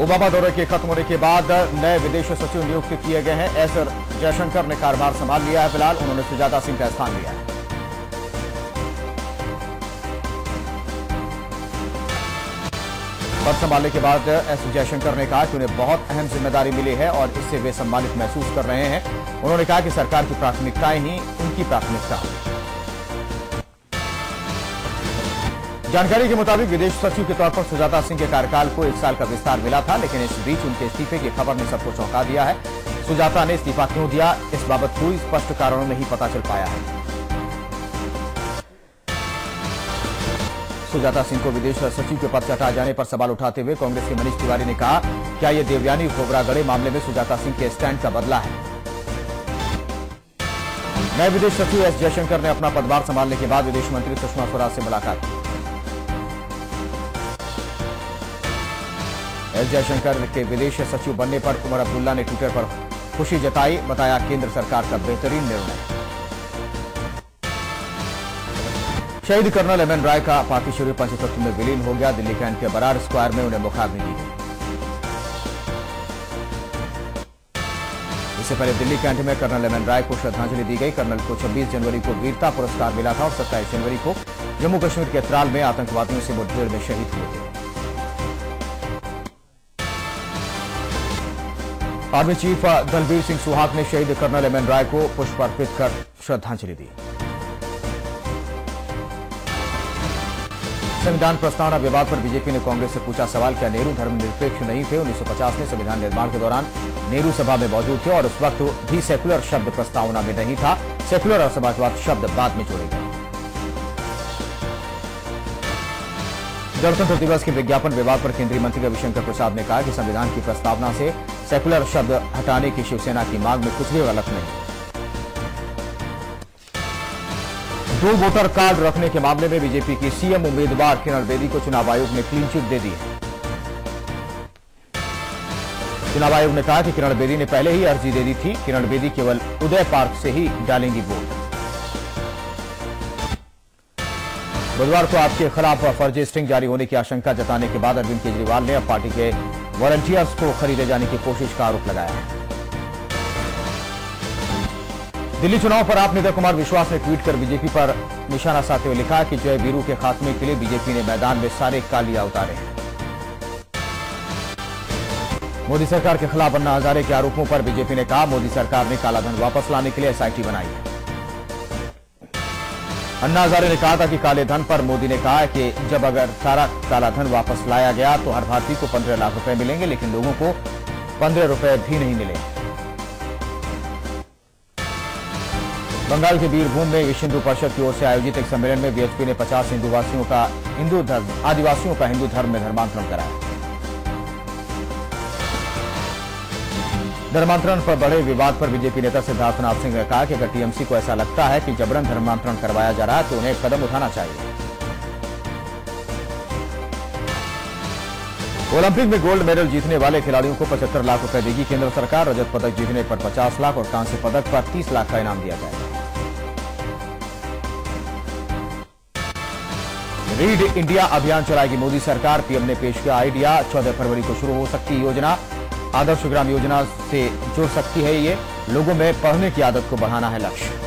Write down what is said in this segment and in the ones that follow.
Obama दौरे के खत्म होने के बाद नए विदेश सचिव नियुक्त किए गए हैं। एस जयशंकर ने कार्यभार संभाल लिया है। फ़िलहाल उन्होंने सुजाता सिंह का स्थान लिया है। पद संभालने के बाद एस जयशंकर ने कहा कि उन्हें बहुत अहम ज़िम्मेदारी मिली है और इससे वे सम्मानित महसूस कर रहे हैं। उन्होंने कहा कि सरकार की प्राथमिकताएँ ही उनकी प्राथमिकता है। जानकारी के मुताबिक विदेश सचिव के तौर पर सुजाता सिंह के कार्यकाल को एक साल का विस्तार मिला था, लेकिन इस बीच उनके इस्तीफे की खबर ने सबको चौंका दिया है। सुजाता ने इस्तीफा क्यों दिया? इस बाबत कोई स्पष्ट कारणों नहीं पता चल पाया है। सुजाता सिंह को विदेश सचिव के पद से हटाए जाने पर सवाल उठाते हुए कांग्रेस के मनीष तिवारी ने कहा, क्या यह देवयानी खोबरागढ़े मामले में सुजाता सिंह के स्टैंड का बदला है? नए विदेश सचिव एस जयशंकर ने अपना पदभार संभालने के बाद विदेश मंत्री सुषमा स्वराज से मुलाकात की। एस जयशंकर के विदेश सचिव बनने पर उमर अब्दुल्ला ने ट्विटर पर खुशी जताई, बताया केंद्र सरकार का बेहतरीन निर्णय। शहीद कर्नल एम एन राय का पार्टी शरीर पंचतत्व में विलीन हो गया, दिल्ली कैंट के बरार स्क्वायर में उन्हें मुखाग्नि दी इससे पहले दिल्ली कैंट में कर्नल एम एन राय को श्रद्धांजलि दी गई। कर्नल को 26 जनवरी को वीरता पुरस्कार मिला था और 27 जनवरी को जम्मू कश्मीर के त्राल में आतंकवादियों से मुठभेड़ में शहीद हुए थे। आर्मी चीफ दलबीर सिंह सुहाग ने शहीद कर्नल एम एन राय को पुष्प अर्पित कर श्रद्धांजलि दी। संविधान प्रस्तावना विवाद पर बीजेपी ने कांग्रेस से पूछा सवाल, क्या नेहरू धर्मनिरपेक्ष नहीं थे? 1950 में संविधान निर्माण के दौरान नेहरू सभा में मौजूद थे और उस वक्त भी सेकुलर शब्द प्रस्तावना में नहीं था। सेकुलर और समाजवाद शब्द बाद में जोड़े गए। गणतंत्र दिवस के विज्ञापन विवाद पर केंद्रीय मंत्री रविशंकर प्रसाद ने कहा कि संविधान की प्रस्तावना से सेकुलर शब्द हटाने की शिवसेना की मांग में कुछ भी गलत नहीं। दो वोटर कार्ड रखने के मामले में बीजेपी की सीएम उम्मीदवार किरण बेदी को चुनाव आयोग ने क्लीन चिट दे दी। चुनाव आयोग ने कहा कि किरण बेदी ने पहले ही अर्जी दे दी थी। किरण बेदी केवल उदय पार्क से ही डालेंगी वोट। बुधवार को आपके खिलाफ फर्जी स्टिंग जारी होने की आशंका जताने के बाद अरविंद केजरीवाल ने अब पार्टी के वॉलंटियर्स को खरीदे जाने की कोशिश का आरोप लगाया है। दिल्ली चुनाव पर आप नेता कुमार विश्वास ने ट्वीट कर बीजेपी पर निशाना साधते हुए लिखा कि जय वीरू के खात्मे के लिए बीजेपी ने मैदान में सारे कालिया उतारे। हैं मोदी सरकार के खिलाफ अन्ना हजारे के आरोपों पर बीजेपी ने कहा, मोदी सरकार ने कालाधन वापस लाने के लिए एसआईटी बनाई है। अन्ना हजारे ने कहा था कि काले धन पर मोदी ने कहा कि जब अगर सारा कालाधन वापस लाया गया तो हर भारतीय को पंद्रह लाख रुपए मिलेंगे, लेकिन लोगों को पंद्रह रुपए भी नहीं मिलेंगे बंगाल के बीरभूम में विश्व हिंदू परिषद की ओर से आयोजित एक सम्मेलन में बीएचपी ने 50 हिंदूवासियों का हिंदू धर्म, आदिवासियों का हिंदू धर्म में धर्मांतरण कराया। धर्मांतरण पर बड़े विवाद पर बीजेपी नेता सिद्धार्थनाथ सिंह ने कहा कि अगर टीएमसी को ऐसा लगता है कि जबरन धर्मांतरण करवाया जा रहा है तो उन्हें कदम उठाना चाहिए। ओलंपिक में गोल्ड मेडल जीतने वाले खिलाड़ियों को 75 लाख रुपए देगी केंद्र सरकार। रजत पदक जीतने पर 50 लाख और कांस्य पदक पर 30 लाख का इनाम दिया जाएगा। रीड इंडिया अभियान चलाएगी मोदी सरकार। पीएम ने पेश किया आइडिया। 14 फरवरी को शुरू हो सकती योजना। आदर्श ग्राम योजना से जुड़ सकती है ये। लोगों में पढ़ने की आदत को बढ़ाना है लक्ष्य।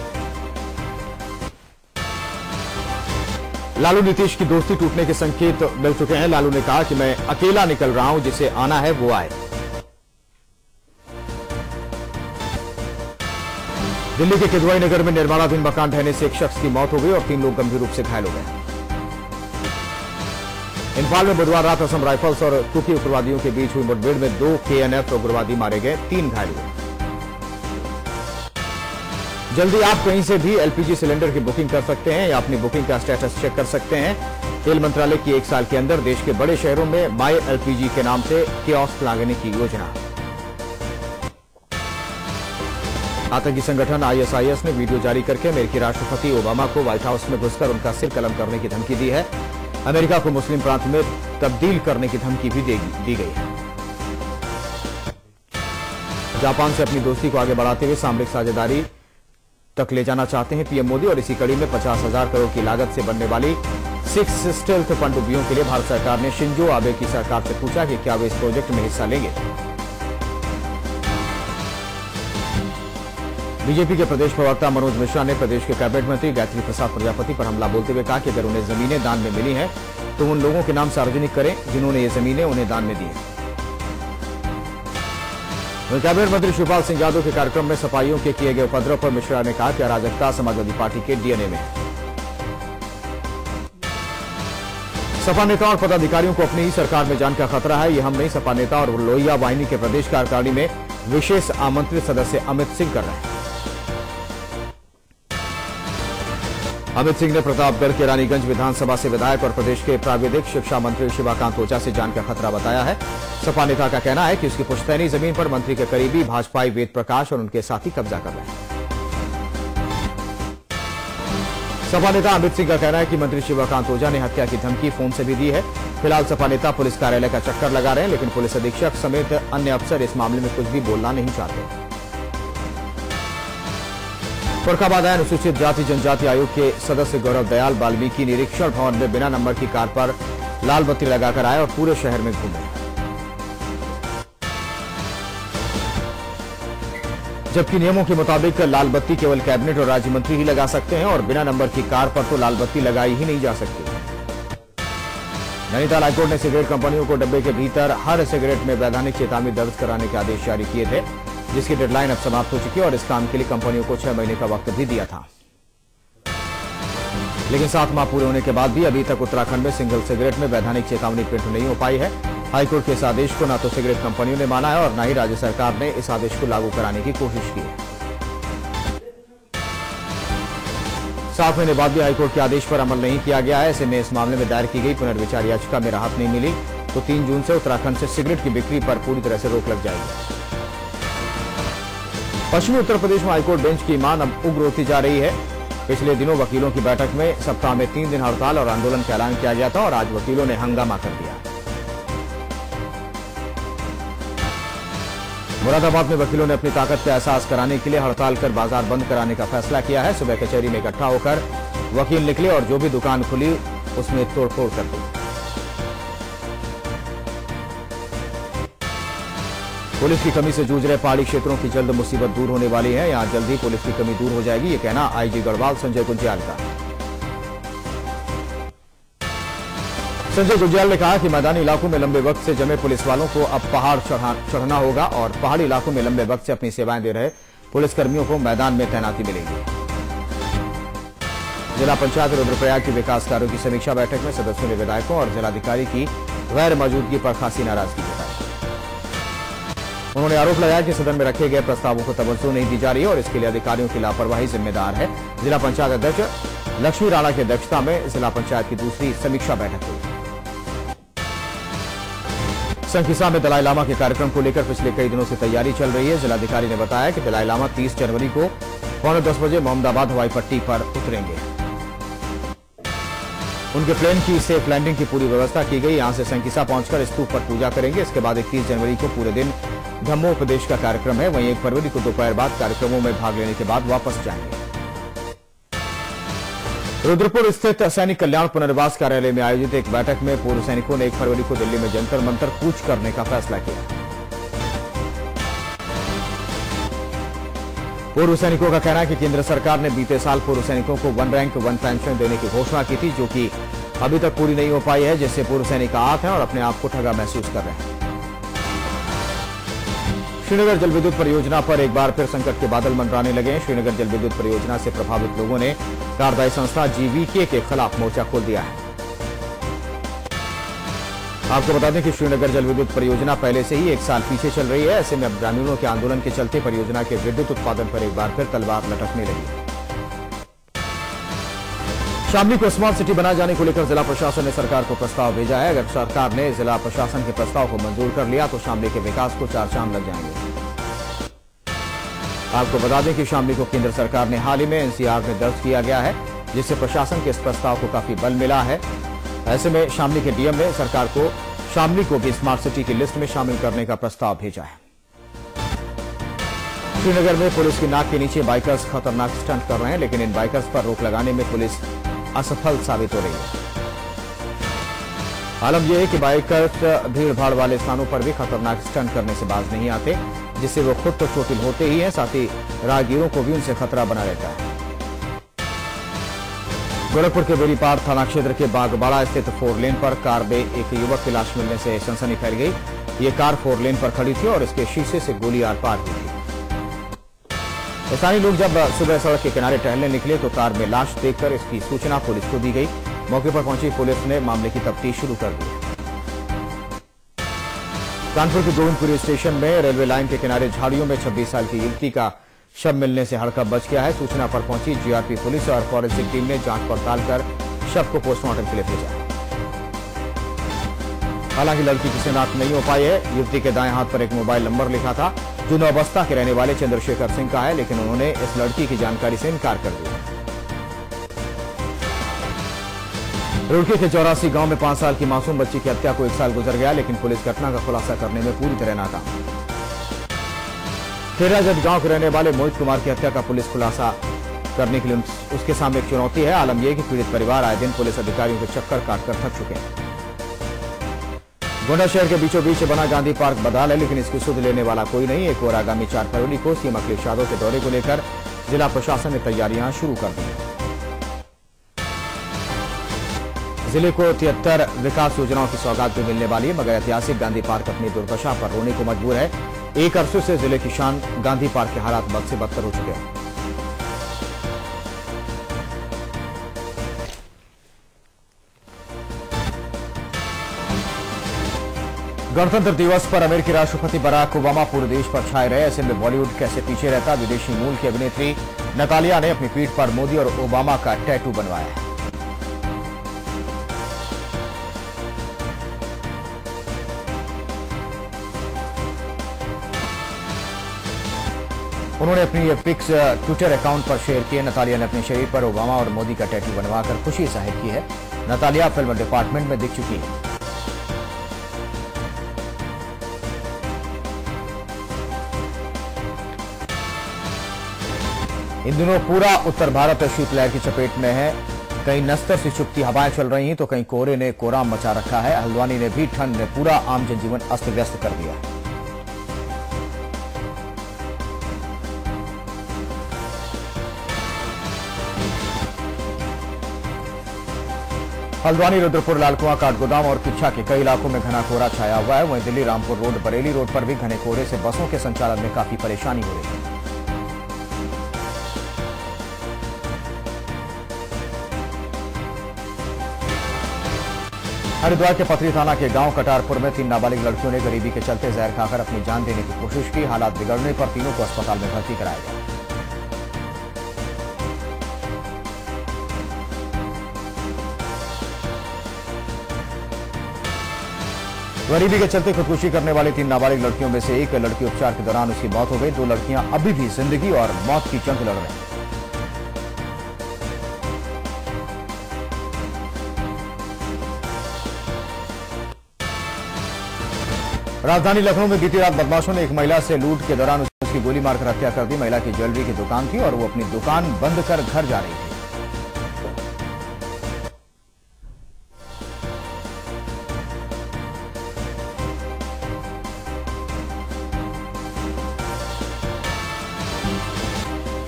लालू नीतीश की दोस्ती टूटने के संकेत मिल चुके हैं। लालू ने कहा कि मैं अकेला निकल रहा हूँ, जिसे आना है वो आए। दिल्ली के किदवाई नगर में निर्माणाधीन मकान ढहने से एक शख्स की मौत हो गई और तीन लोग गंभीर रूप से घायल हो गए। इम्फाल में बुधवार रात असम राइफल्स और कुकी उग्रवादियों के बीच हुई मुठभेड़ में दो केएनएफ उग्रवादी मारे गए, तीन घायल हुए। जल्दी आप कहीं से भी एलपीजी सिलेंडर की बुकिंग कर सकते हैं या अपनी बुकिंग का स्टेटस चेक कर सकते हैं। तेल मंत्रालय की एक साल के अंदर देश के बड़े शहरों में माई एलपीजी के नाम से कियोस्क लगाने की योजना। आतंकी संगठन आईएसआईएस ने वीडियो जारी करके अमेरिकी राष्ट्रपति ओबामा को व्हाइट हाउस में घुसकर उनका सिर कलम करने की धमकी दी है। अमेरिका को मुस्लिम प्रांत में तब्दील करने की धमकी भी दी गई है। जापान से अपनी दोस्ती को आगे बढ़ाते हुए सामरिक साझेदारी तक ले जाना चाहते हैं पीएम मोदी और इसी कड़ी में पचास हज़ार करोड़ की लागत से बनने वाली सिक्स स्टेल्थ पनडुब्बियों के लिए भारत सरकार ने शिंजो आबे की सरकार से पूछा कि क्या वे इस प्रोजेक्ट में हिस्सा लेंगे? बीजेपी के प्रदेश प्रवक्ता मनोज मिश्रा ने प्रदेश के कैबिनेट मंत्री गायत्री प्रसाद प्रजापति पर हमला बोलते हुए कहा कि अगर उन्हें जमीनें दान में मिली हैं तो उन लोगों के नाम सार्वजनिक करें जिन्होंने ये जमीनें उन्हें दान में दी हैं। कैबिनेट मंत्री शिवपाल सिंह यादव के कार्यक्रम में सफाइयों के किए गए उपद्रव पर मिश्रा ने कहा कि अराजकता समाजवादी पार्टी के डीएनए में। सपा नेता और पदाधिकारियों को अपनी ही सरकार में जान का खतरा है। ये हम नहीं, सपा नेता और लोहिया वाहिनी के प्रदेश कार्यकारिणी में विशेष आमंत्रित सदस्य अमित सिंह कर रहे हैं। अमित सिंह ने प्रतापगढ़ के रानीगंज विधानसभा से विधायक और प्रदेश के प्राविधिक शिक्षा मंत्री शिवाकांत ओझा से जान का खतरा बताया है। सपा नेता का कहना है कि उसकी पुश्तैनी ज़मीन पर मंत्री के करीबी भाजपाई वेद प्रकाश और उनके साथी कब्जा कर रहे हैं। सपा नेता अमित सिंह का कहना है कि मंत्री शिवाकांत ओझा ने हत्या की धमकी फ़ोन से भी दी है। फ़िलहाल सपा नेता पुलिस कार्यालय का चक्कर लगा रहे हैं, लेकिन पुलिस अधीक्षक समेत अन्य अफसर इस मामले में कुछ भी बोलना नहीं चाहते। फरुखाबाद आए अनुसूचित जाति जनजाति आयोग के सदस्य गौरव दयाल वाल्मीकि निरीक्षण भवन में बिना नंबर की कार पर लाल बत्ती लगाकर आए और पूरे शहर में घूमे। जबकि नियमों के मुताबिक लाल बत्ती केवल कैबिनेट और राज्य मंत्री ही लगा सकते हैं और बिना नंबर की कार पर तो लाल बत्ती लगाई ही नहीं जा सकती। नैनीताल हाईकोर्ट ने सिगरेट कंपनियों को डब्बे के भीतर हर सिगरेट में वैधानिक चेतावनी दर्ज कराने के आदेश जारी किए थे। जिसकी डेडलाइन अब समाप्त हो चुकी है और इस काम के लिए कंपनियों को छह महीने का वक्त भी दिया था। लेकिन सात माह पूरे होने के बाद भी अभी तक उत्तराखंड में सिंगल सिगरेट में वैधानिक चेतावनी प्रिंट नहीं हो पाई है। हाईकोर्ट के इस आदेश को न तो सिगरेट कंपनियों ने माना है और न ही राज्य सरकार ने इस आदेश को लागू कराने की कोशिश की सात महीने बाद भी हाईकोर्ट के आदेश पर अमल नहीं किया गया है। ऐसे में इस मामले में दायर की गई पुनर्विचार याचिका में राहत नहीं मिली। तो तीन जून से उत्तराखंड से सिगरेट की बिक्री पर पूरी तरह से रोक लग जाएगी। पश्चिमी उत्तर प्रदेश में हाईकोर्ट बेंच की मांग अब उग्र होती जा रही है। पिछले दिनों वकीलों की बैठक में सप्ताह में तीन दिन हड़ताल और आंदोलन का ऐलान किया गया था और आज वकीलों ने हंगामा कर दिया। मुरादाबाद में वकीलों ने अपनी ताकत का एहसास कराने के लिए हड़ताल कर बाज़ार बंद कराने का फैसला किया है। सुबह कचहरी में इकट्ठा होकर वकील निकले और जो भी दुकान खुली, उसमें तोड़फोड़ कर दी। पुलिस की कमी से जूझ रहे पहाड़ी क्षेत्रों की जल्द मुसीबत दूर होने वाली है। यहाँ जल्द ही पुलिस की कमी दूर हो जाएगी, ये कहना आईजी गढ़वाल, संजय गुंजियाल का। संजय गुंजियाल ने कहा कि मैदानी इलाकों में लंबे वक्त से जमे पुलिस वालों को अब पहाड़ चढ़ना होगा और पहाड़ी इलाकों में लंबे वक्त से अपनी सेवाएँ दे रहे पुलिसकर्मियों को मैदान में तैनाती मिलेगी। जिला पंचायत रुद्रप्रयाग के विकास कार्यों की समीक्षा बैठक में सदस्यों ने विधायकों और जिलाधिकारी की गैर मौजूदगी पर खासी नाराज़गी जताई। उन्होंने आरोप लगाया कि सदन में रखे गए प्रस्तावों को तवज्जो नहीं दी जा रही और इसके लिए अधिकारियों की लापरवाही जिम्मेदार है। जिला पंचायत अध्यक्ष लक्ष्मी राणा की अध्यक्षता में जिला पंचायत की दूसरी समीक्षा बैठक हुई। संखिसा में दलाई लामा के कार्यक्रम को लेकर पिछले कई दिनों से तैयारी चल रही है। जिलाधिकारी ने बताया कि दलाई लामा 30 जनवरी को पौने दस बजे मोहम्मदाबाद हवाई पट्टी पर उतरेंगे। उनके प्लेन की सेफ़ लैंडिंग की पूरी व्यवस्था की गई। यहाँ से संकिसा पहुंचकर स्तूप पर पूजा करेंगे। इसके बाद इकतीस जनवरी को पूरे दिन धम्मोपदेश का कार्यक्रम है। वहीं एक फरवरी को दोपहर बाद कार्यक्रमों में भाग लेने के बाद वापस जाएँगे। रुद्रपुर स्थित सैनिक कल्याण पुनर्वास कार्यालय में आयोजित एक बैठक में पूर्व सैनिकों ने एक फरवरी को दिल्ली में जंतर मंतर कूच करने का फैसला किया। पूर्व सैनिकों का कहना है कि केंद्र सरकार ने बीते साल पूर्व सैनिकों को वन रैंक, वन पेंशन देने की घोषणा की थी, जो कि अभी तक पूरी नहीं हो पाई है, जिससे पूर्व सैनिक आहत हैं और अपने आप को ठगा महसूस कर रहे हैं। श्रीनगर जल विद्युत परियोजना पर एक बार फिर संकट के बादल मंडराने लगे हैं। श्रीनगर जल विद्युत परियोजना से प्रभावित लोगों ने कार्यदायी संस्था जीवीके के खिलाफ मोर्चा खोल दिया है। आपको बता दें कि श्रीनगर जल विद्युत परियोजना पहले से ही एक साल पीछे चल रही है। ऐसे में अब ग्रामीणों के आंदोलन के चलते परियोजना के विद्युत उत्पादन पर एक बार फिर तलवार लटकने लगी। शामली को स्मार्ट सिटी बनाए जाने को लेकर जिला प्रशासन ने सरकार को प्रस्ताव भेजा है। अगर सरकार ने जिला प्रशासन के प्रस्ताव को मंजूर कर लिया तो शामली के विकास को चार चाँद लग जाएँगे। आपको बता दें कि शामली को केंद्र सरकार ने हाल ही में एनसीआर में दर्ज किया गया है, जिससे प्रशासन के इस प्रस्ताव को काफ़ी बल मिला है। ऐसे में शामली के डीएम ने सरकार को, शामली को भी स्मार्ट सिटी की लिस्ट में शामिल करने का प्रस्ताव भेजा है। श्रीनगर में पुलिस की नाक के नीचे बाइकर्स खतरनाक स्टंट कर रहे हैं, लेकिन इन बाइकर्स पर रोक लगाने में पुलिस असफल साबित हो रही है। आलम यह है कि बाइकर्स भीड़ भाड़ वाले स्थानों पर भी खतरनाक स्टंट करने से बाज नहीं आते, जिससे वो खुद तो चोटिल होते ही हैं, साथ ही राहगीरों को भी उनसे खतरा बना रहता है। गोरखपुर के बेरीपाड़ थाना क्षेत्र के बागबाड़ा स्थित फोर लेन पर कार में एक युवक की लाश मिलने से सनसनी फैल गई। ये कार फोर लेन पर खड़ी थी और इसके शीशे से गोली आर पार की थी स्थानीय लोग जब सुबह सड़क के किनारे टहलने निकले तो कार में लाश देखकर इसकी सूचना पुलिस को दी गई। मौके पर पहुँची पुलिस ने मामले की तफ्तीश शुरू कर दी। कानपुर के गोविंदपुरी स्टेशन में रेलवे लाइन के किनारे झाड़ियों में 26 साल की युवती का शव मिलने से हड़कप बच गया है। सूचना पर पहुँची जीआरपी पुलिस और फॉरेंसिक टीम ने जाँच पड़ताल कर शव को पोस्टमार्टम के लिए भेजा। हालाँकि लड़की की शिनाख्त नहीं हो पाई है, युवती के दाएँ हाथ पर एक मोबाइल नंबर लिखा था। जो नौबस्ता के रहने वाले चंद्रशेखर सिंह का है, लेकिन उन्होंने इस लड़की की जानकारी से इनकार कर दिया। रुड़की के चौरासी गाँव में पाँच साल की मासूम बच्ची की हत्या को एक साल गुजर गया, लेकिन पुलिस घटना का खुलासा करने में पूरी तरह नाकाम। खेराजट गाँव के रहने वाले मोहित कुमार की हत्या का पुलिस खुलासा करने के लिए उसके सामने एक चुनौती है। आलम यह कि पीड़ित परिवार आए दिन पुलिस अधिकारियों के चक्कर काटकर थक चुके हैं। गोंडा शहर के बीचों बीच बना गांधी पार्क बदाल है, लेकिन इसकी सुध लेने वाला कोई नहीं। एक और आगामी चार फरवरी को सीएम अखिलेश यादव के दौरे को लेकर जिला प्रशासन ने तैयारियाँ शुरू कर दी ज़िले को तिहत्तर विकास योजनाओं की सौगात भी मिलने वाली है, मगर ऐतिहासिक गांधी पार्क अपनी दुर्दशा पर रोने को मजबूर है। एक अरसे से ज़िले की शान गांधी पार्क के हालात बद से बदतर हो चुके हैं। गणतंत्र दिवस पर अमेरिकी राष्ट्रपति बराक ओबामा पूरे देश पर छाए रहे, ऐसे में बॉलीवुड कैसे पीछे रहता, विदेशी मूल की अभिनेत्री नतालिया ने अपनी पीठ पर मोदी और ओबामा का टैटू बनवाया। है उन्होंने अपनी ये पिक्स ट्विटर अकाउंट पर शेयर किए। नतालिया ने अपने शरीर पर ओबामा और मोदी का टैटू बनवाकर खुशी ज़ाहिर की है। नतालिया फ़िल्म डिपार्टमेंट में दिख चुकी है। इन दिनों पूरा उत्तर भारत शीतलहर की चपेट में है। कहीं नस्तर से चुपती हवाएँ चल रही हैं तो कहीं कोहरे ने कोराम मचा रखा है। हल्द्वानी ने भी ठंड ने पूरा आम जनजीवन अस्त व्यस्त कर दिया है। हल्द्वानी रुद्रपुर, लालकुआ, काठगोदाम और किच्छा के कई इलाकों में घना कोहरा छाया हुआ है। वहीं दिल्ली, रामपुर रोड, बरेली रोड पर भी घने कोहरे से बसों के संचालन में काफ़ी परेशानी हो रही है। हरिद्वार के पथरी थाना के गाँव कटारपुर में तीन नाबालिग लड़कियों ने गरीबी के चलते जहर खाकर अपनी जान देने की कोशिश की। हालात बिगड़ने पर तीनों को अस्पताल में भर्ती कराया गया। गरीबी के चलते खुदकुशी करने वाली तीन नाबालिग लड़कियों में से एक लड़की उपचार के दौरान उसकी मौत हो गई। दो लड़कियाँ अभी भी ज़िंदगी और मौत की जंग लड़ रही राजधानी लखनऊ में बीती रात बदमाशों ने एक महिला से लूट के दौरान उसकी गोली मारकर हत्या कर दी। महिला की ज्वेलरी की दुकान थी और वो अपनी दुकान बंद कर घर जा रही थी।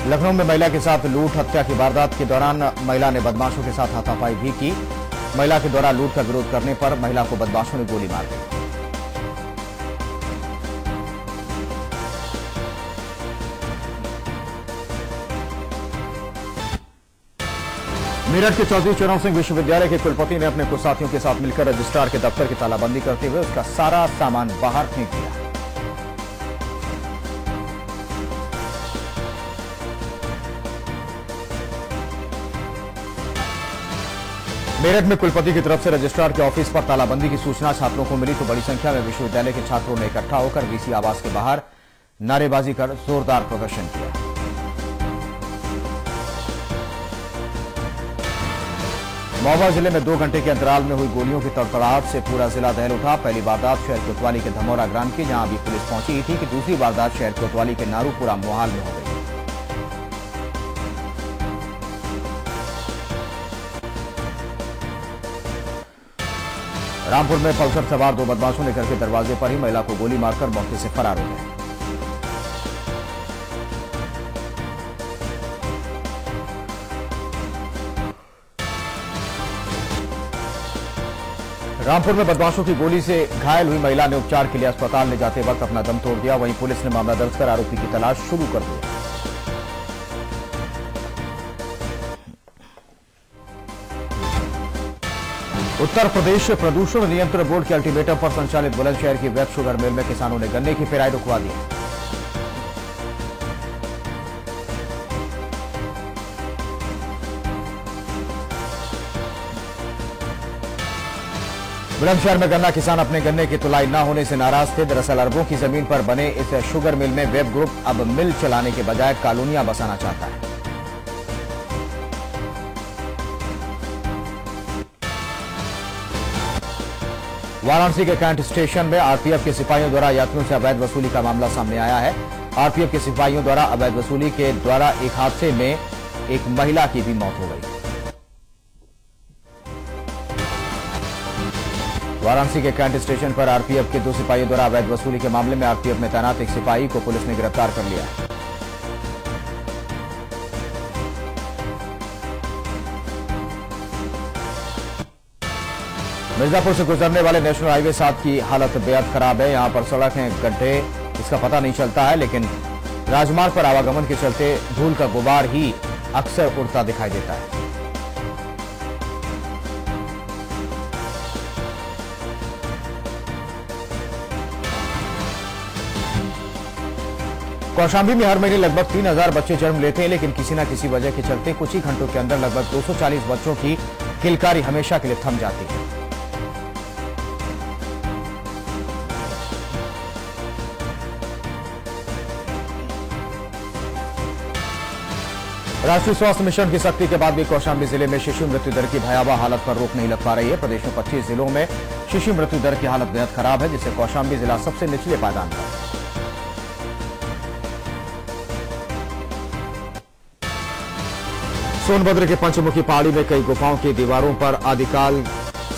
लखनऊ में महिला के साथ लूट हत्या की वारदात के दौरान महिला ने बदमाशों के साथ हाथापाई भी की। महिला के द्वारा लूट का विरोध करने पर महिला को बदमाशों ने गोली मार दी। मेरठ के चौधरी चरण सिंह विश्वविद्यालय के कुलपति ने अपने कुछ साथियों के साथ मिलकर रजिस्ट्रार के दफ्तर की तालाबंदी करते हुए उसका सारा सामान बाहर फेंक दिया। मेरठ में कुलपति की तरफ़ से रजिस्ट्रार के ऑफ़िस पर तालाबंदी की सूचना छात्रों को मिली तो बड़ी संख्या में विश्वविद्यालय के छात्रों ने इकट्ठा होकर वीसी आवास के बाहर नारेबाजी कर जोरदार प्रदर्शन किया। महोबा ज़िले में दो घंटे के अंतराल में हुई गोलियों की तड़तड़ाहट से पूरा जिला दहल उठा। पहली वारदात शहर कोतवाली के धमौरा ग्राम की, जहाँ अभी पुलिस पहुँची थी कि दूसरी वारदात शहर कोतवाली के नारूपुरा मोहाल में हो गई। रामपुर में पल्सर सवार दो बदमाशों ने घर के दरवाजे पर ही महिला को गोली मारकर मौके से फरार हो गए। रामपुर में बदमाशों की गोली से घायल हुई महिला ने उपचार के लिए अस्पताल ले जाते वक्त अपना दम तोड़ दिया। वहीं पुलिस ने मामला दर्ज कर आरोपी की तलाश शुरू कर दी। उत्तर प्रदेश प्रदूषण नियंत्रण बोर्ड के अल्टीमेटम पर संचालित बुलंदशहर की वेब शुगर मिल में किसानों ने गन्ने की पेराई रुकवा दी। बुलंदशहर में गन्ना किसान अपने गन्ने की तुलाई न होने से नाराज़ थे। दरअसल अरबों की ज़मीन पर बने इस शुगर मिल में वेब ग्रुप अब मिल चलाने के बजाय कॉलोनियाँ बसाना चाहता है। वाराणसी के कैंट स्टेशन में आरपीएफ के सिपाहियों द्वारा यात्रियों से अवैध वसूली का मामला सामने आया है। आरपीएफ के सिपाहियों द्वारा अवैध वसूली के द्वारा एक हादसे में एक महिला की भी मौत हो गई। वाराणसी के कैंट स्टेशन पर आरपीएफ के दो सिपाहियों द्वारा अवैध वसूली के मामले में आरपीएफ में तैनात एक सिपाही को पुलिस ने गिरफ़्तार कर लिया है। मिर्जापुर से गुजरने वाले नेशनल हाईवे सात की हालत बेहद खराब है। यहाँ पर सड़क है, गड्ढे, इसका पता नहीं चलता है, लेकिन राजमार्ग पर आवागमन के चलते धूल का गुबार ही अक्सर उड़ता दिखाई देता है। कौशाम्बी में हर महीने लगभग तीन हज़ार बच्चे जन्म लेते हैं, लेकिन किसी न किसी वजह के चलते कुछ ही घंटों के अंदर लगभग 240 बच्चों की किलकारी हमेशा के लिए थम जाती है। राष्ट्रीय स्वास्थ्य मिशन की सख्ती के बाद भी कौशाम्बी ज़िले में शिशु मृत्यु दर की भयावह हालत पर रोक नहीं लग पा रही है। प्रदेश में 25 जिलों में शिशु मृत्यु दर की हालत बेहद खराब है, जिससे कौशाम्बी जिला सबसे निचले पायदान पर। है सोनभद्र के पंचमुखी पहाड़ी में कई गुफाओं की दीवारों पर आदिकाल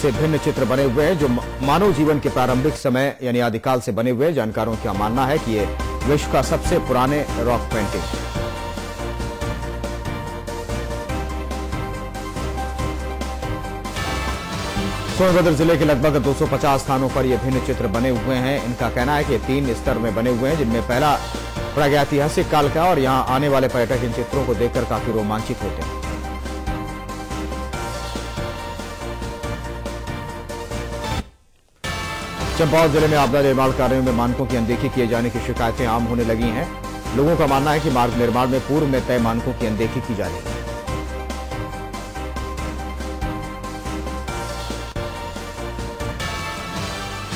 से भिन्न चित्र बने हुए हैं, जो मानव जीवन के प्रारंभिक समय, यानी आदिकाल से बने हुए जानकारों का मानना है कि ये विश्व का सबसे पुराने रॉक पेंटिंग। सोनभद्र ज़िले के लगभग 250 स्थानों पर ये भिन्न चित्र बने हुए हैं। इनका कहना है कि तीन स्तर में बने हुए हैं, जिनमें पहला प्रागैतिहासिक काल का और यहाँ आने वाले पर्यटक इन चित्रों को देखकर काफ़ी रोमांचित होते हैं। चंपावत ज़िले में आपदा निर्माण कार्यों में मानकों की अनदेखी किए जाने की शिकायतें आम होने लगी हैं। लोगों का मानना है कि मार्ग निर्माण में पूर्व में तय मानकों की अनदेखी की जा रही है।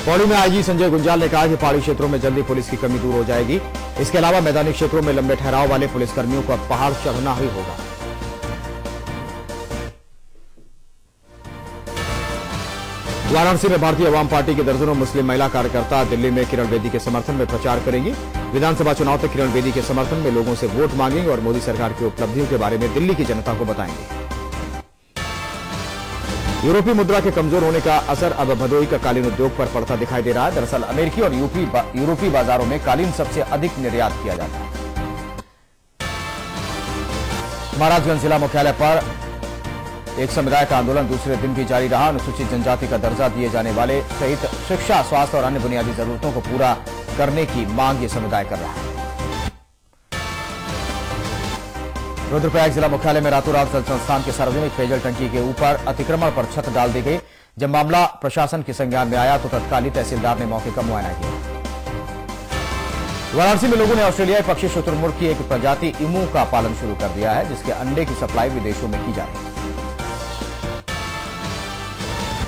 पौड़ी में आईजी संजय गुंजाल ने कहा कि पहाड़ी क्षेत्रों में जल्दी पुलिस की कमी दूर हो जाएगी। इसके अलावा मैदानी क्षेत्रों में लंबे ठहराव वाले पुलिसकर्मियों को अब पहाड़ चढ़ना ही होगा। वाराणसी में भारतीय आवाम पार्टी के दर्जनों मुस्लिम महिला कार्यकर्ता दिल्ली में किरण बेदी के समर्थन में प्रचार करेंगी। विधानसभा चुनाव तक किरण बेदी के समर्थन में लोगों से वोट मांगेंगे और मोदी सरकार की उपलब्धियों के बारे में दिल्ली की जनता को बताएँगे। यूरोपीय मुद्रा के कमज़ोर होने का असर अब भदोई का कालीन उद्योग पर पड़ता दिखाई दे रहा है। दरअसल अमेरिकी और यूपी बा, यूरोपीय बाजारों में कालीन सबसे अधिक निर्यात किया जाता है। महाराजगंज जिला मुख्यालय पर एक समुदाय का आंदोलन दूसरे दिन भी जारी रहा। अनुसूचित जनजाति का दर्जा दिए जाने वाले सहित शिक्षा स्वास्थ्य और अन्य बुनियादी जरूरतों को पूरा करने की मांग ये समुदाय कर रहा है। रुद्रप्रयाग जिला मुख्यालय में रातों रात जल संस्थान के सार्वजनिक पेयजल टंकी के ऊपर अतिक्रमण पर छत डाल दी गई। जब मामला प्रशासन के संज्ञान में आया तो तत्कालीन तहसीलदार ने मौके का मुआयना किया। वाराणसी में लोगों ने ऑस्ट्रेलियाई पक्षी शुतुरमुर्ग की एक प्रजाति इमू का पालन शुरू कर दिया है, जिसके अंडे की सप्लाई विदेशों में की जा रही है।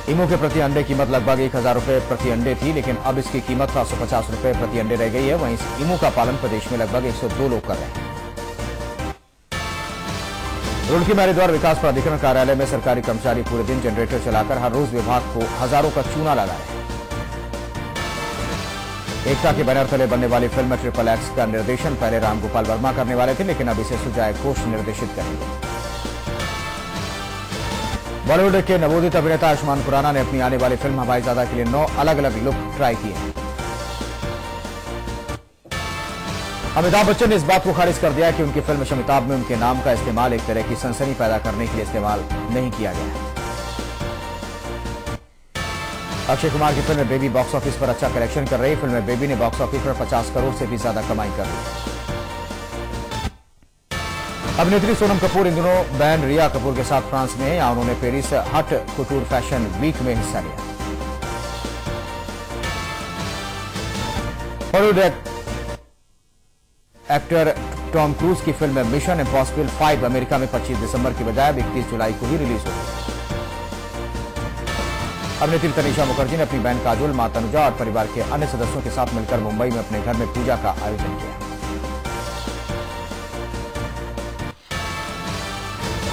इमू के प्रति अंडे कीमत लगभग एक हज़ार रुपए प्रति अंडे थी, लेकिन अब इसकी कीमत सात सौ पचास रुपए प्रति अंडे रह गई है। वहीं इमू का पालन प्रदेश में लगभग 102 लोग कर रहे हैं। रुड़की में हरिद्वार विकास प्राधिकरण कार्यालय में सरकारी कर्मचारी पूरे दिन जनरेटर चलाकर हर रोज विभाग को हज़ारों का चूना लगा रहे एकता के बैनर तले बनने वाली फ़िल्म ट्रिपल एक्स का निर्देशन, पहले रामगोपाल वर्मा करने वाले थे, लेकिन अब इसे सुजाय घोष निर्देशित करेंगे। बॉलीवुड के नवोदित अभिनेता आयुष्मान खुराना ने अपनी आने वाली फ़िल्म हवाई ज़्यादा के लिए नौ अलग अलग लुक ट्राई किए हैं। अमिताभ बच्चन ने इस बात को खारिज कर दिया कि उनकी फ़िल्म शमिताभ में उनके नाम का इस्तेमाल एक तरह की सनसनी पैदा करने के लिए इस्तेमाल नहीं किया गया अक्षय कुमार की फ़िल्म बेबी बॉक्स ऑफ़िस पर अच्छा कलेक्शन कर रही फ़िल्म बेबी ने बॉक्स ऑफ़िस पर 50 करोड़ से भी ज़्यादा कमाई कर ली अभिनेत्री सोनम कपूर, इन दिनों बहन रिया कपूर के साथ फ्रांस में है। उन्होंने पेरिस हट कुटूर फ़ैशन वीक में हिस्सा लिया। एक्टर टॉम क्रूज की फ़िल्म मिशन इम्पॉसिबल 5 अमेरिका में 25 दिसंबर की बजाय अब इकतीस जुलाई को ही रिलीज़ होगी। अभिनेत्री तनिषा मुखर्जी ने अपनी बहन काजोल माँ तनुजा और परिवार के अन्य सदस्यों के साथ मिलकर मुंबई में अपने घर में पूजा का आयोजन किया।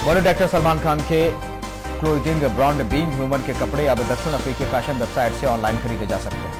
बॉलीवुड एक्टर सलमान खान के क्लोजिंग ब्रांड बींग ह्यूमन के कपड़े अब दक्षिण अफ्रीकी फ़ैशन वेबसाइट से ऑनलाइन खरीदे जा सकते हैं।